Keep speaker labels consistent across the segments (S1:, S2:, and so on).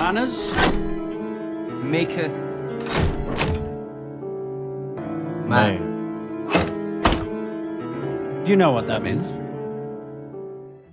S1: Manners
S2: maketh
S3: Man.
S1: Do you know what that means?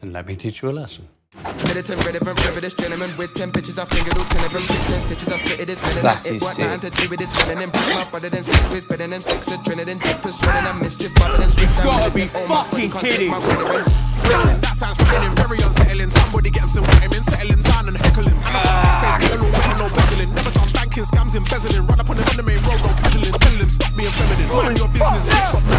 S1: Then let me teach you a lesson.
S4: Militant, relevant, frivolous gentleman with ten bitches. I fingered all ten of them. Ten stitches, I split it. It's better than it. What
S3: sick.
S4: nothing to do with this. Better than pick my brother than six with better than six adrenaline. Deep persuading. I'm mischief. Other than swift. I'm
S1: gotta be
S4: militant. Oh, my body
S1: fucking kidding.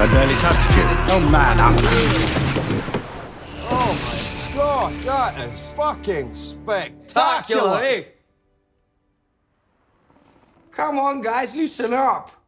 S3: I barely touched you.
S1: Oh man, I'm
S5: Oh my god, that is fucking spectacular!
S6: Spectacular, eh? Come on, guys, loosen up.